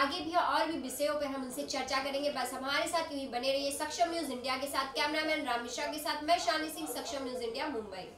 आगे भी और भी विषयों पर हम उनसे चर्चा करेंगे। बस हमारे साथ यूँ बने रहिए सक्षम न्यूज़ इंडिया के साथ। कैमरामैन राम मिश्रा के साथ मैं शानी सिंह, सक्षम न्यूज़ इंडिया, मुंबई।